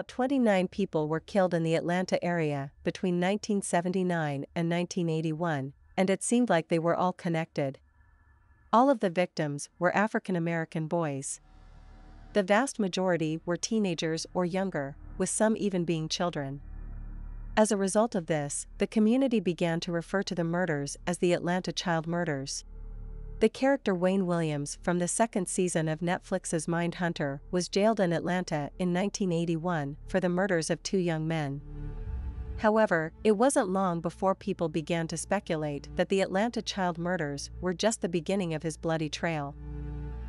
About 29 people were killed in the Atlanta area between 1979 and 1981, and it seemed like they were all connected. All of the victims were African American boys. The vast majority were teenagers or younger, with some even being children. As a result of this, the community began to refer to the murders as the Atlanta child murders. The character Wayne Williams from the second season of Netflix's Mindhunter was jailed in Atlanta in 1981 for the murders of two young men. However, it wasn't long before people began to speculate that the Atlanta child murders were just the beginning of his bloody trail.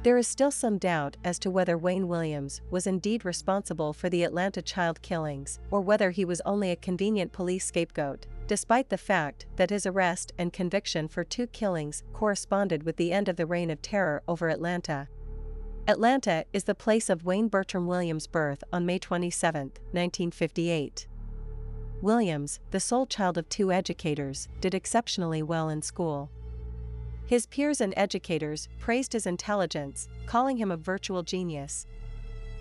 There is still some doubt as to whether Wayne Williams was indeed responsible for the Atlanta child killings or whether he was only a convenient police scapegoat despite the fact that his arrest and conviction for two killings corresponded with the end of the reign of terror over Atlanta. Atlanta is the place of Wayne Bertram Williams' birth on May 27, 1958. Williams, the sole child of two educators, did exceptionally well in school. His peers and educators praised his intelligence, calling him a virtual genius,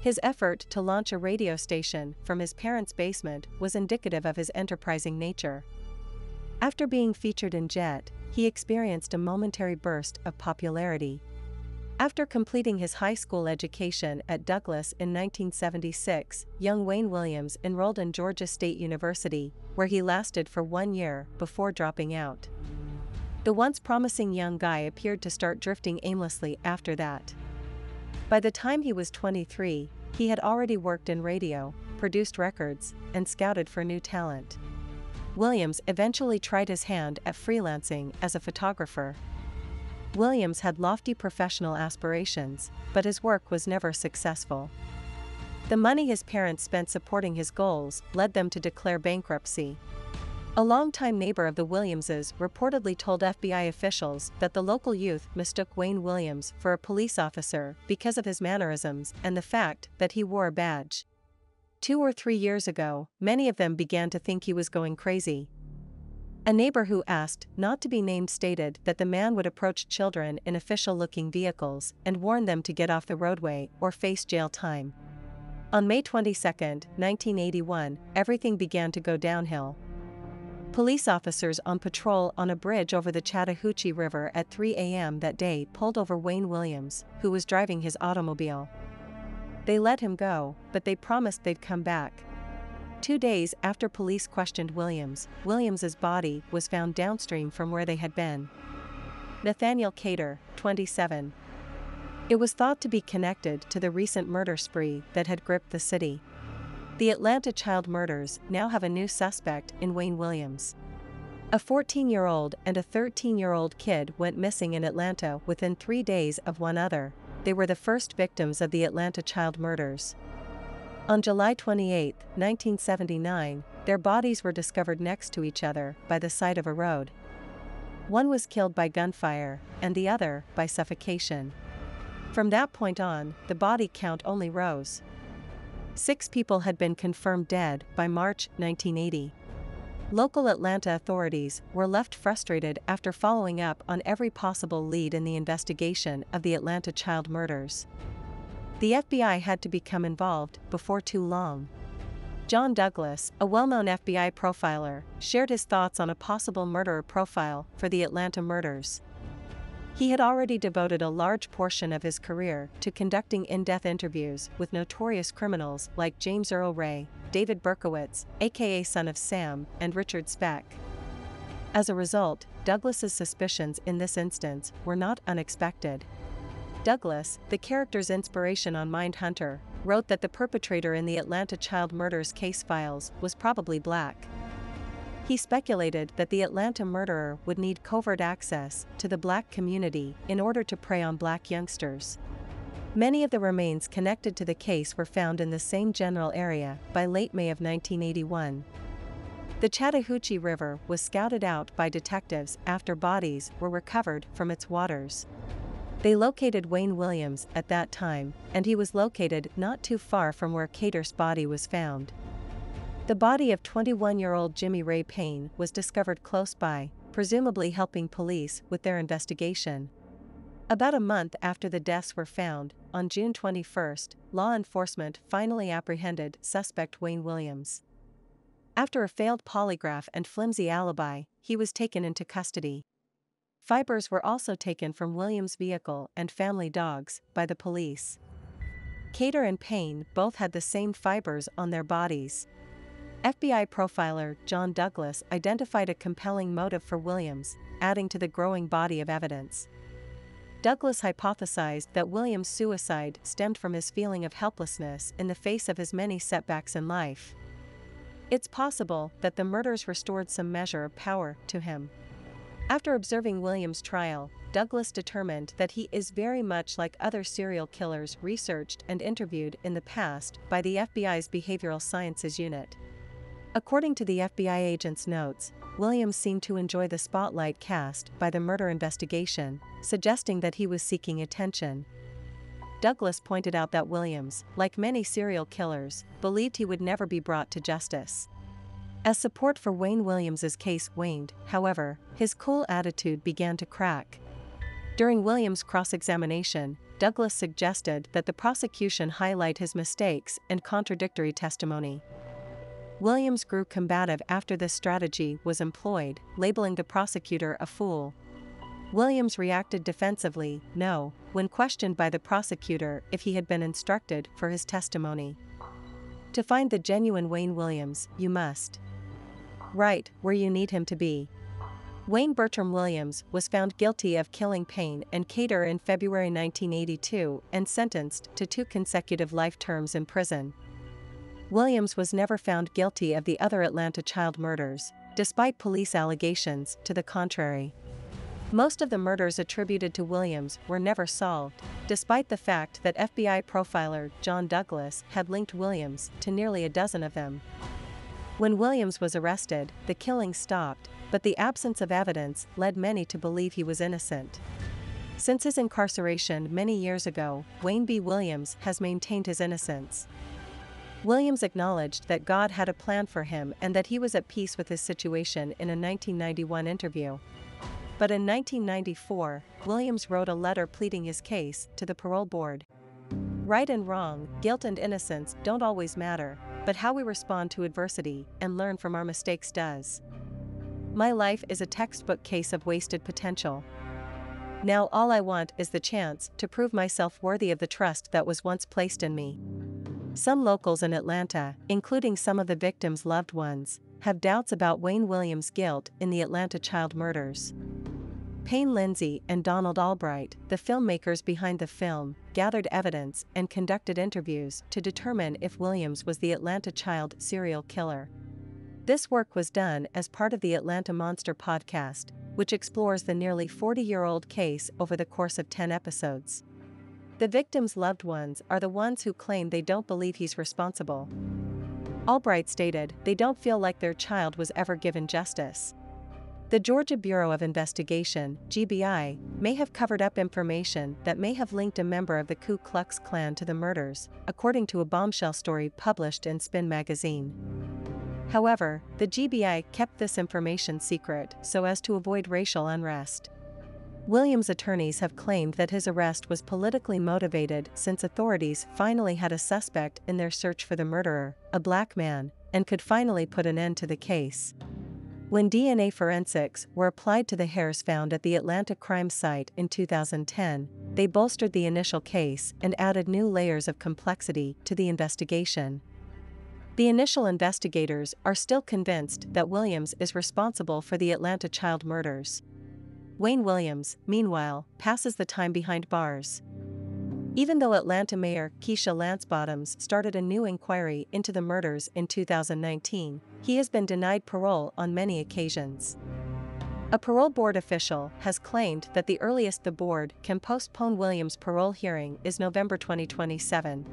his effort to launch a radio station from his parents' basement was indicative of his enterprising nature. After being featured in Jet, he experienced a momentary burst of popularity. After completing his high school education at Douglass in 1976, young Wayne Williams enrolled in Georgia State University, where he lasted for one year before dropping out. The once promising young guy appeared to start drifting aimlessly after that. By the time he was 23, he had already worked in radio, produced records, and scouted for new talent. Williams eventually tried his hand at freelancing as a photographer. Williams had lofty professional aspirations, but his work was never successful. The money his parents spent supporting his goals led them to declare bankruptcy, a longtime neighbor of the Williamses reportedly told FBI officials that the local youth mistook Wayne Williams for a police officer because of his mannerisms and the fact that he wore a badge. Two or three years ago, many of them began to think he was going crazy. A neighbor who asked not to be named stated that the man would approach children in official looking vehicles and warn them to get off the roadway or face jail time. On May 22, 1981, everything began to go downhill Police officers on patrol on a bridge over the Chattahoochee River at 3 a.m. that day pulled over Wayne Williams, who was driving his automobile. They let him go, but they promised they'd come back. Two days after police questioned Williams, Williams's body was found downstream from where they had been. Nathaniel Cater, 27. It was thought to be connected to the recent murder spree that had gripped the city. The Atlanta child murders now have a new suspect in Wayne Williams. A 14 year old and a 13 year old kid went missing in Atlanta within three days of one other. They were the first victims of the Atlanta child murders. On July 28, 1979, their bodies were discovered next to each other by the side of a road. One was killed by gunfire, and the other by suffocation. From that point on, the body count only rose. Six people had been confirmed dead by March 1980. Local Atlanta authorities were left frustrated after following up on every possible lead in the investigation of the Atlanta child murders. The FBI had to become involved before too long. John Douglas, a well known FBI profiler, shared his thoughts on a possible murderer profile for the Atlanta murders. He had already devoted a large portion of his career to conducting in depth interviews with notorious criminals like James Earl Ray, David Berkowitz, aka Son of Sam, and Richard Speck. As a result, Douglas's suspicions in this instance were not unexpected. Douglas, the character's inspiration on Mindhunter, wrote that the perpetrator in the Atlanta child murders case files was probably black. He speculated that the Atlanta murderer would need covert access to the black community in order to prey on black youngsters. Many of the remains connected to the case were found in the same general area by late May of 1981. The Chattahoochee River was scouted out by detectives after bodies were recovered from its waters. They located Wayne Williams at that time, and he was located not too far from where Cater's body was found. The body of 21 year old Jimmy Ray Payne was discovered close by, presumably helping police with their investigation. About a month after the deaths were found, on June 21, law enforcement finally apprehended suspect Wayne Williams. After a failed polygraph and flimsy alibi, he was taken into custody. Fibers were also taken from Williams' vehicle and family dogs by the police. Cater and Payne both had the same fibers on their bodies. FBI profiler John Douglas identified a compelling motive for Williams, adding to the growing body of evidence. Douglas hypothesized that Williams' suicide stemmed from his feeling of helplessness in the face of his many setbacks in life. It's possible that the murders restored some measure of power to him. After observing Williams' trial, Douglas determined that he is very much like other serial killers researched and interviewed in the past by the FBI's Behavioral Sciences Unit. According to the FBI agent's notes, Williams seemed to enjoy the spotlight cast by the murder investigation, suggesting that he was seeking attention. Douglas pointed out that Williams, like many serial killers, believed he would never be brought to justice. As support for Wayne Williams's case waned, however, his cool attitude began to crack. During Williams' cross-examination, Douglas suggested that the prosecution highlight his mistakes and contradictory testimony. Williams grew combative after this strategy was employed, labeling the prosecutor a fool. Williams reacted defensively, no, when questioned by the prosecutor if he had been instructed for his testimony. To find the genuine Wayne Williams, you must. Right, where you need him to be. Wayne Bertram Williams was found guilty of killing Payne and Cater in February 1982 and sentenced to two consecutive life terms in prison. Williams was never found guilty of the other Atlanta child murders, despite police allegations to the contrary. Most of the murders attributed to Williams were never solved, despite the fact that FBI profiler John Douglas had linked Williams to nearly a dozen of them. When Williams was arrested, the killing stopped, but the absence of evidence led many to believe he was innocent. Since his incarceration many years ago, Wayne B. Williams has maintained his innocence. Williams acknowledged that God had a plan for him and that he was at peace with his situation in a 1991 interview. But in 1994, Williams wrote a letter pleading his case to the parole board. Right and wrong, guilt and innocence don't always matter, but how we respond to adversity and learn from our mistakes does. My life is a textbook case of wasted potential. Now all I want is the chance to prove myself worthy of the trust that was once placed in me. Some locals in Atlanta, including some of the victims' loved ones, have doubts about Wayne Williams' guilt in the Atlanta child murders. Payne Lindsey and Donald Albright, the filmmakers behind the film, gathered evidence and conducted interviews to determine if Williams was the Atlanta child serial killer. This work was done as part of the Atlanta Monster podcast, which explores the nearly 40 year old case over the course of 10 episodes. The victim's loved ones are the ones who claim they don't believe he's responsible. Albright stated they don't feel like their child was ever given justice. The Georgia Bureau of Investigation, GBI, may have covered up information that may have linked a member of the Ku Klux Klan to the murders, according to a bombshell story published in Spin magazine. However, the GBI kept this information secret so as to avoid racial unrest. Williams' attorneys have claimed that his arrest was politically motivated since authorities finally had a suspect in their search for the murderer, a black man, and could finally put an end to the case. When DNA forensics were applied to the hairs found at the Atlanta crime site in 2010, they bolstered the initial case and added new layers of complexity to the investigation. The initial investigators are still convinced that Williams is responsible for the Atlanta child murders. Wayne Williams, meanwhile, passes the time behind bars. Even though Atlanta Mayor Keisha Lance Bottoms started a new inquiry into the murders in 2019, he has been denied parole on many occasions. A parole board official has claimed that the earliest the board can postpone Williams' parole hearing is November 2027.